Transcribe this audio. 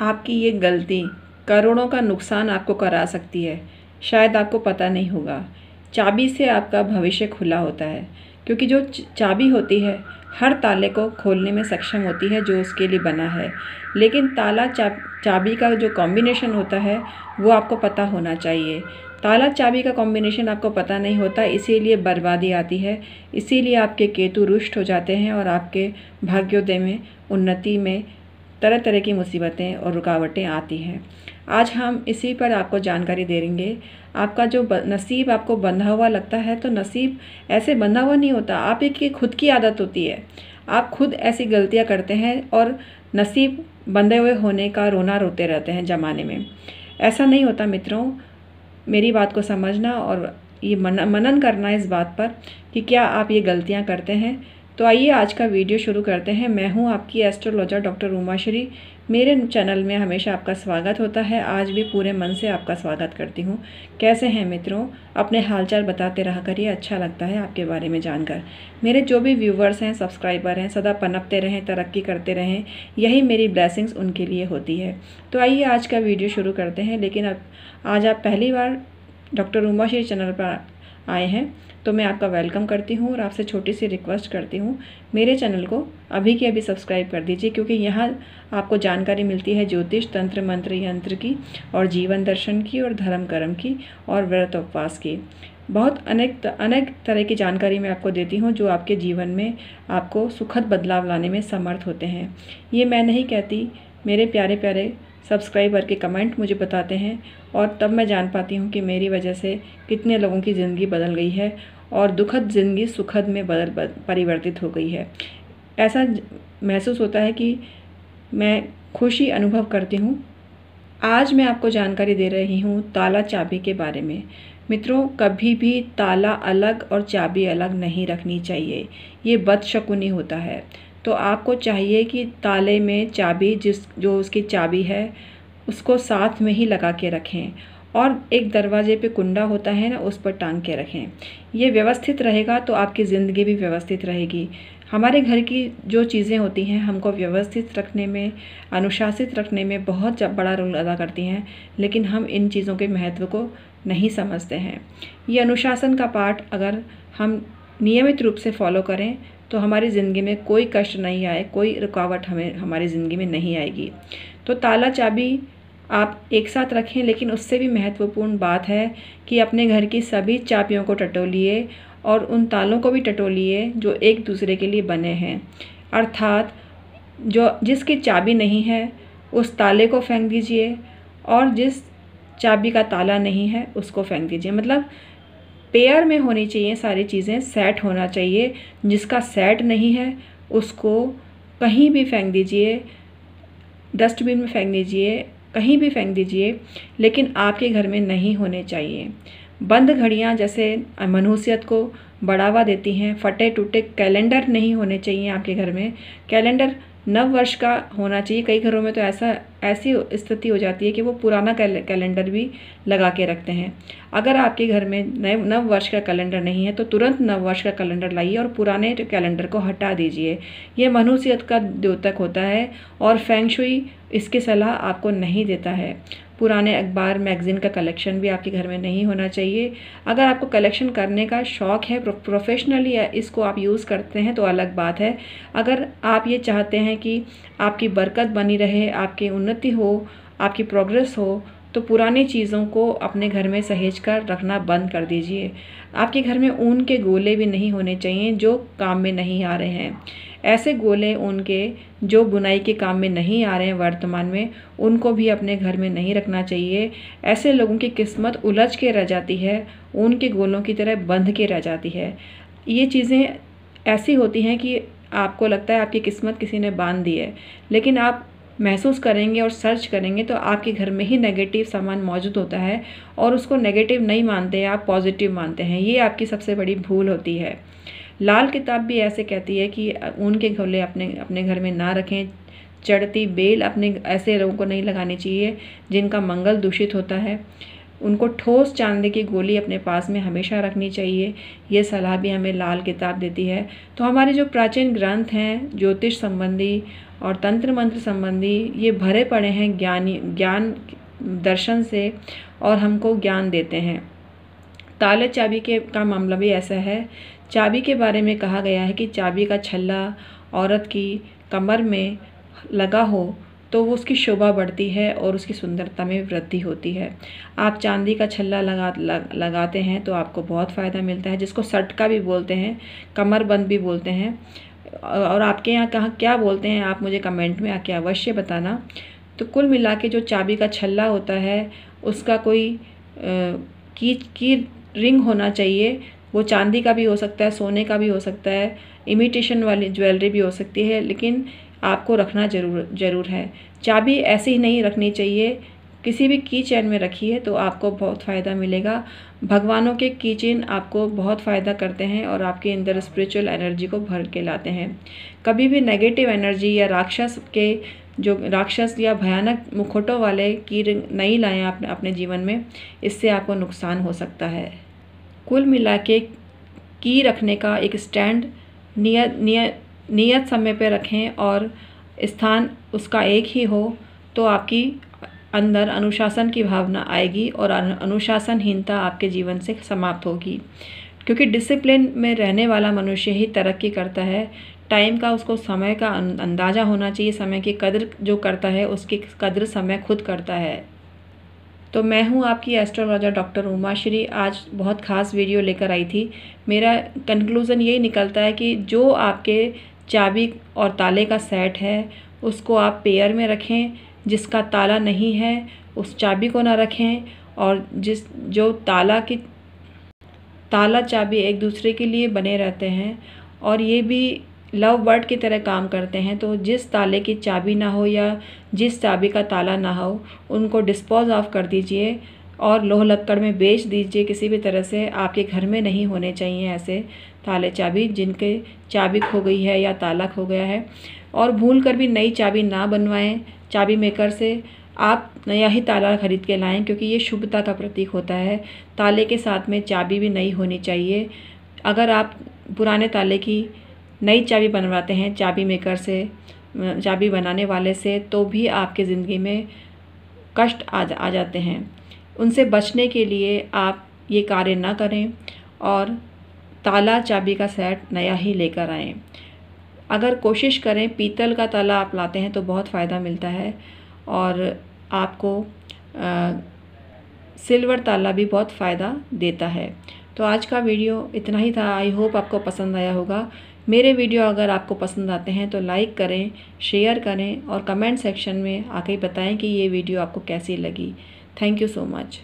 आपकी ये गलती करोड़ों का नुकसान आपको करा सकती है। शायद आपको पता नहीं होगा। चाबी से आपका भविष्य खुला होता है, क्योंकि जो चाबी होती है, हर ताले को खोलने में सक्षम होती है जो उसके लिए बना है। लेकिन ताला चा, चाबी का जो कॉम्बिनेशन होता है, वो आपको पता होना चाहिए। ताला चाबी का कॉम्बिनेशन आपको पता नहीं होता, इसीलिए बर्बादी आती है। इसीलिए आपके केतु रुष्ट हो जाते हैं और आपके भाग्योदय में, उन्नति में तरह तरह की मुसीबतें और रुकावटें आती हैं। आज हम इसी पर आपको जानकारी दे देंगे। आपका जो नसीब आपको बंधा हुआ लगता है तो नसीब ऐसे बंधा हुआ नहीं होता। आप एक खुद की आदत होती है। आप खुद ऐसी गलतियाँ करते हैं और नसीब बंधे हुए होने का रोना रोते रहते हैं ज़माने में। ऐसा नहीं होता मित्रों। मेरी बात को समझना और ये मन, मनन करना इस बात पर कि क्या आप ये गलतियाँ करते हैं। तो आइए आज का वीडियो शुरू करते हैं। मैं हूँ आपकी एस्ट्रोलॉजर डॉक्टर उमाश्री। मेरे चैनल में हमेशा आपका स्वागत होता है। आज भी पूरे मन से आपका स्वागत करती हूँ। कैसे हैं मित्रों? अपने हालचाल बताते रहा करिए। अच्छा लगता है आपके बारे में जानकर। मेरे जो भी व्यूवर्स हैं सब्सक्राइबर हैं, सदा पनपते रहें, तरक्की करते रहें, यही मेरी ब्लैसिंग्स उनके लिए होती है। तो आइए आज का वीडियो शुरू करते हैं। लेकिन अब, आज आप पहली बार डॉक्टर उमाश्री चैनल पर आए हैं। तो मैं आपका वेलकम करती हूँ और आपसे छोटी सी रिक्वेस्ट करती हूँ। मेरे चैनल को अभी के अभी सब्सक्राइब कर दीजिए क्योंकि यहाँ आपको जानकारी मिलती है ज्योतिष, तंत्र, मंत्र, यंत्र की और जीवन दर्शन की और धर्म कर्म की और व्रत उपवास की। बहुत अनेक अनेक तरह की जानकारी मैं आपको देती हूँ जो आपके जीवन में आपको सुखद बदलाव लाने में समर्थ होते हैं। ये मैं नहीं कहती, मेरे प्यारे प्यारे सब्सक्राइबर के कमेंट मुझे बताते हैं और तब मैं जान पाती हूँ कि मेरी वजह से कितने लोगों की ज़िंदगी बदल गई है और दुखद ज़िंदगी सुखद में बदल परिवर्तित हो गई है। ऐसा महसूस होता है कि मैं खुशी अनुभव करती हूँ। आज मैं आपको जानकारी दे रही हूँ ताला चाबी के बारे में। मित्रों, कभी भी ताला अलग और चाबी अलग नहीं रखनी चाहिए। ये बदशकुनी होता है। तो आपको चाहिए कि ताले में चाबी जिस, जो उसकी चाबी है, उसको साथ में ही लगा के रखें और एक दरवाजे पे कुंडा होता है ना, उस पर टांग के रखें। ये व्यवस्थित रहेगा तो आपकी ज़िंदगी भी व्यवस्थित रहेगी। हमारे घर की जो चीज़ें होती हैं, हमको व्यवस्थित रखने में, अनुशासित रखने में बहुत बड़ा रोल अदा करती हैं, लेकिन हम इन चीज़ों के महत्व को नहीं समझते हैं। ये अनुशासन का पाठ अगर हम नियमित रूप से फॉलो करें तो हमारी ज़िंदगी में कोई कष्ट नहीं आए, कोई रुकावट हमें, हमारी ज़िंदगी में नहीं आएगी। तो ताला चाबी आप एक साथ रखें, लेकिन उससे भी महत्वपूर्ण बात है कि अपने घर की सभी चाबियों को टटोलिए और उन तालों को भी टटोलिए जो एक दूसरे के लिए बने हैं। अर्थात जो, जिसकी चाबी नहीं है, उस ताले को फेंक दीजिए और जिस चाबी का ताला नहीं है, उसको फेंक दीजिए। मतलब पेयर में होनी चाहिए, सारी चीज़ें सेट होना चाहिए। जिसका सेट नहीं है, उसको कहीं भी फेंक दीजिए, डस्टबिन में फेंक दीजिए, कहीं भी फेंक दीजिए, लेकिन आपके घर में नहीं होने चाहिए। बंद घड़ियाँ जैसे मनुष्यत को बढ़ावा देती हैं फटे टूटे कैलेंडर नहीं होने चाहिए आपके घर में। कैलेंडर नव वर्ष का होना चाहिए। कई घरों में तो ऐसा, ऐसी स्थिति हो जाती है कि वो पुराना कैलेंडर भी लगा के रखते हैं। अगर आपके घर में नए, नव वर्ष का कैलेंडर नहीं है तो तुरंत नव वर्ष का कैलेंडर लाइए और पुराने कैलेंडर को हटा दीजिए। ये मनुष्यत का द्योतक होता है और फेंगशुई इसकी सलाह आपको नहीं देता है। पुराने अखबार मैगज़ीन का कलेक्शन भी आपके घर में नहीं होना चाहिए। अगर आपको कलेक्शन करने का शौक़ है प्रोफेशनली इसको आप यूज़ करते हैं तो अलग बात है। अगर आप ये चाहते हैं कि आपकी बरकत बनी रहे, आपकी उन्नति हो, आपकी प्रोग्रेस हो तो पुरानी चीज़ों को अपने घर में सहेज कर रखना बंद कर दीजिए। आपके घर में ऊन के गोले भी नहीं होने चाहिए जो काम में नहीं आ रहे हैं। ऐसे गोले ऊन के जो बुनाई के काम में नहीं आ रहे हैं वर्तमान में, उनको भी अपने घर में नहीं रखना चाहिए। ऐसे लोगों की किस्मत उलझ के रह जाती है ऊन के गोलों की तरह बंध के रह जाती है। ये चीज़ें ऐसी होती हैं कि आपको लगता है आपकी किस्मत किसी ने बाँध दी है, लेकिन आप महसूस करेंगे और सर्च करेंगे तो आपके घर में ही नेगेटिव सामान मौजूद होता है और उसको नेगेटिव नहीं मानते, आप पॉजिटिव मानते हैं। ये आपकी सबसे बड़ी भूल होती है। लाल किताब भी ऐसे कहती है कि उनके घोले अपने अपने घर में ना रखें। चढ़ती बेल अपने, ऐसे लोगों को नहीं लगानी चाहिए जिनका मंगल दूषित होता है। उनको ठोस चांदी की गोली अपने पास में हमेशा रखनी चाहिए। ये सलाह भी हमें लाल किताब देती है। तो हमारे जो प्राचीन ग्रंथ हैं, ज्योतिष संबंधी और तंत्र मंत्र संबंधी, ये भरे पड़े हैं ज्ञानी, ज्ञान दर्शन से और हमको ज्ञान देते हैं। ताले चाबी के का मामला भी ऐसा है। चाबी के बारे में कहा गया है कि चाबी का छल्ला औरत की कमर में लगा हो तो वो उसकी शोभा बढ़ती है और उसकी सुंदरता में वृद्धि होती है। आप चांदी का छल्ला लगा लग, लगाते हैं तो आपको बहुत फ़ायदा मिलता है जिसको सटका भी बोलते हैं कमर बंद भी बोलते हैं। और आपके यहाँ कहाँ क्या बोलते हैं आप मुझे कमेंट में आके अवश्य बताना। तो कुल मिला के जो चाबी का छल्ला होता है उसका कोई आ, की की रिंग होना चाहिए। वो चांदी का भी हो सकता है, सोने का भी हो सकता है, इमिटेशन वाली ज्वेलरी भी हो सकती है, लेकिन आपको रखना ज़रूर ज़रूर है। चाबी ऐसे ही नहीं रखनी चाहिए। किसी भी की चैन में रखी है तो आपको बहुत फ़ायदा मिलेगा। भगवानों के की चेन आपको बहुत फ़ायदा करते हैं और आपके अंदर स्पिरिचुअल एनर्जी को भर के लाते हैं। कभी भी नेगेटिव एनर्जी या राक्षस के जो, राक्षस या भयानक मुखोटों वाले की नहीं लाएँ आप अपने जीवन में, इससे आपको नुकसान हो सकता है। कुल मिला के की रखने का एक स्टैंड नियत नियत नियत समय पर रखें और स्थान उसका एक ही हो तो आपकी अंदर अनुशासन की भावना आएगी और अनुशासनहीनता आपके जीवन से समाप्त होगी। क्योंकि डिसिप्लिन में रहने वाला मनुष्य ही तरक्की करता है। टाइम का उसको समय का अंदाज़ा होना चाहिए। समय की कदर जो करता है, उसकी कदर समय खुद करता है। तो मैं हूँ आपकी एस्ट्रोलॉजर डॉक्टर उमा श्री। आज बहुत ख़ास वीडियो लेकर आई थी। मेरा कंक्लूज़न यही निकलता है कि जो आपके चाबी और ताले का सेट है, उसको आप पेयर में रखें, जिसका ताला नहीं है, उस चाबी को ना रखें और जिस, जो ताला की, ताला चाबी एक दूसरे के लिए बने रहते हैं और ये भी लव बर्ड की तरह काम करते हैं तो जिस ताले की चाबी ना हो या जिस चाबी का ताला ना हो, उनको डिस्पोज ऑफ़ कर दीजिए और लोह लक्कड़ में बेच दीजिए। किसी भी तरह से आपके घर में नहीं होने चाहिए ऐसे ताले चाबी जिनके चाबी खो गई है या ताला खो गया है। और भूल कर भी नई चाबी ना बनवाएँ। चाबी मेकर से आप नया ही ताला खरीद के लाएँ, क्योंकि ये शुभता का प्रतीक होता है। ताले के साथ में चाबी भी नई होनी चाहिए। अगर आप पुराने ताले की नई चाबी बनवाते हैं चाबी मेकर से चाबी बनाने वाले से तो भी आपके ज़िंदगी में कष्ट आ जा आ जाते हैं। उनसे बचने के लिए आप ये कार्य ना करें और ताला चाबी का सेट नया ही लेकर आएँ। अगर कोशिश करें पीतल का ताला आप लाते हैं तो बहुत फ़ायदा मिलता है और आपको आ, सिल्वर ताला भी बहुत फ़ायदा देता है। तो आज का वीडियो इतना ही था। आई होप आपको पसंद आया होगा। मेरे वीडियो अगर आपको पसंद आते हैं तो लाइक करें, शेयर करें और कमेंट सेक्शन में आके बताएँ कि ये वीडियो आपको कैसी लगी। Thank you so much.